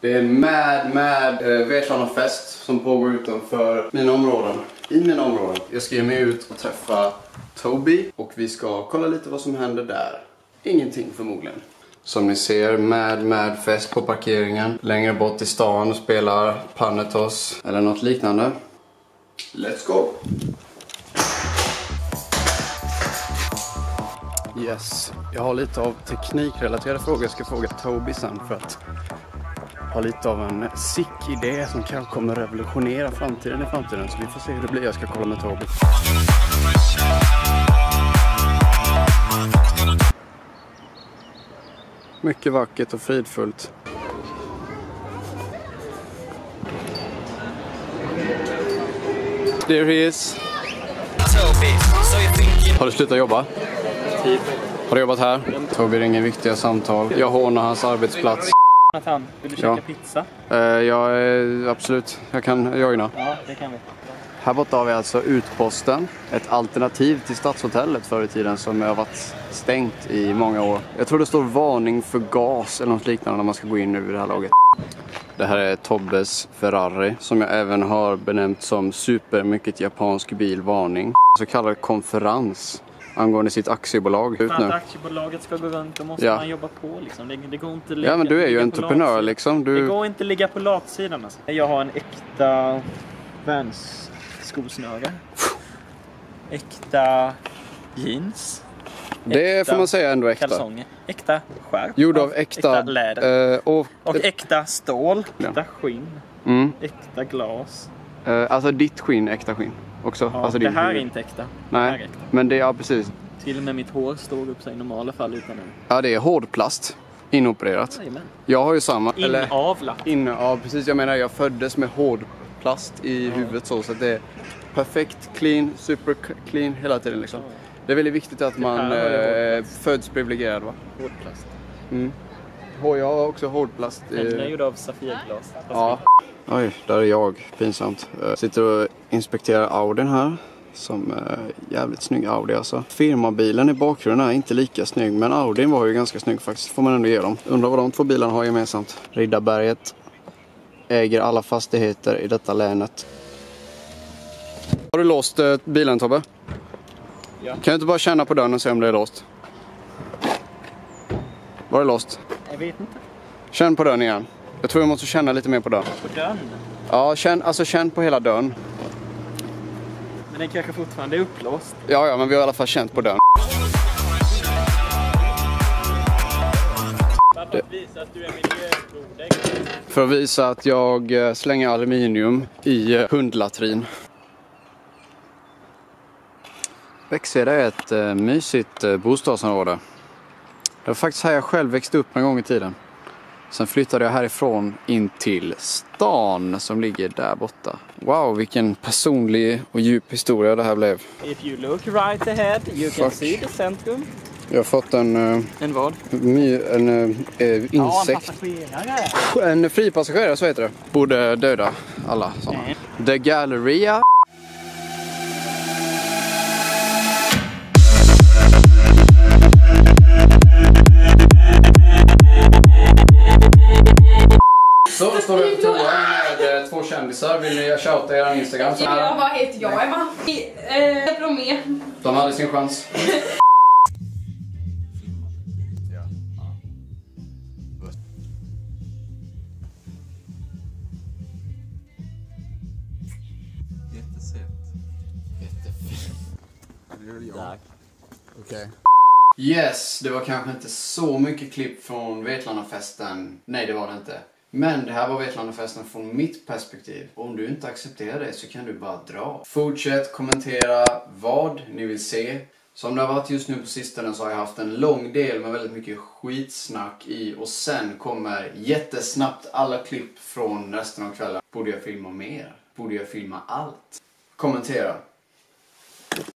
Det är en mad, mad eh, Vetlanda-fest som pågår utanför mina områden. I mina områden. Jag ska ge mig ut och träffa Toby och vi ska kolla lite vad som händer där. Ingenting förmodligen. Som ni ser, mad, mad fest på parkeringen. Längre bort i stan spelar Panetos eller något liknande. Let's go! Yes, jag har lite av teknikrelaterade frågor jag ska fråga Toby sen för att ha lite av en sick idé som kanske kommer revolutionera framtiden i framtiden. Så vi får se hur det blir. Jag ska kolla med Toby. Mycket vackert och fridfullt. There he is. Har du slutat jobba? Typ. Har du jobbat här? Toby ringer viktiga samtal. Jag hånar hans arbetsplats. Nathan, vill du käka Ja. pizza? Eh, ja, eh, absolut. Jag kan joina. Ja, det kan vi. Här borta har vi alltså Utposten. Ett alternativ till Stadshotellet förr i tiden som har varit stängt i många år. Jag tror det står varning för gas eller något liknande när man ska gå in nu vid det här laget. Det här är Tobbes Ferrari som jag även har benämnt som super mycket japansk bil varning. Så kallad konferens angående sitt aktiebolag. För att aktiebolaget ska gå runt då måste Ja. man jobba på liksom. Det, det går inte ligga, Ja men du är ju entreprenör liksom. Det Du... går inte att ligga på latsidan alltså. Jag har en äkta Vans skosnöre. Äkta jeans. Det äkta får man säga ändå äkta. Kalsonger. Äkta skärp. Gjord av äkta, läder. eh, och, Och äkta stål. Äkta skinn. mm, Äkta glas. eh, alltså ditt skinn, äkta skinn också. Ja, alltså det din här är inte äkta. Det här är Nej, äkta. men det är ja, precis. Till och med mitt hår står upp sig i normala fall utan en. Ja, det är hårdplast. Inopererat. Jajamän. Jag har ju samma. Inavlat. inne, ja precis. Jag menar jag föddes med hårdplast i huvudet så, så att det är perfekt clean, super clean hela tiden liksom. Det är väldigt viktigt att man eh, föds privilegierad va? Hårdplast. Mm. Jag har också hårdplast. Händerna är gjorda av safirglas. ja. Oj, där är jag. Pinsamt. Eh, Sitter och inspekterar Audin här. Som eh, jävligt snygg Audi alltså. Firmabilen i bakgrunden är inte lika snygg men Audin var ju ganska snygg faktiskt. Får man ändå ge dem. Undrar vad de två bilarna har gemensamt. Riddarberget äger alla fastigheter i detta länet. Har du låst eh, bilen Tobbe? Ja. Kan du inte bara känna på dörren och se om det är låst? Var det låst? Jag vet inte. Känn på dörren igen. Jag tror jag måste känna lite mer på dörren. På dörren. Ja, känn, alltså känn på hela dörren. Men den kanske fortfarande är upplåst. Ja, ja, men vi har i alla fall känt på dörren. För att visa att du är miljöbroder. För att visa att jag eh, slänger aluminium i eh, hundlatrin. Bäckseda är ett eh, mysigt bostadsområde. Det var faktiskt här jag själv växte upp en gång i tiden. Sen flyttade jag härifrån in till stan som ligger där borta. Wow, vilken personlig och djup historia det här blev. If you look right ahead you can Fuck. see the centrum. Jag har fått en, eh, En vad? my, en eh, insekt. passagerare. En fripassagerare, så heter det. Borde döda alla sådana. The Galleria. Står vi på toa med eh, två kändisar. Vill ni shouta er Instagram? Så Ja, vad heter jag? Emma? Eh, Bromé. de hade sin chans. Tack. Okej. Yes, det var kanske inte så mycket klipp från Vetlandafesten. Nej, det var det inte. Men det här var Vetlandafesten från mitt perspektiv. Och om du inte accepterar det så kan du bara dra. Fortsätt kommentera vad ni vill se. Som det har varit just nu på sistone så har jag haft en lång del med väldigt mycket skitsnack i och sen kommer jättesnabbt alla klipp från resten av kvällen. Borde jag filma mer? Borde jag filma allt? Kommentera.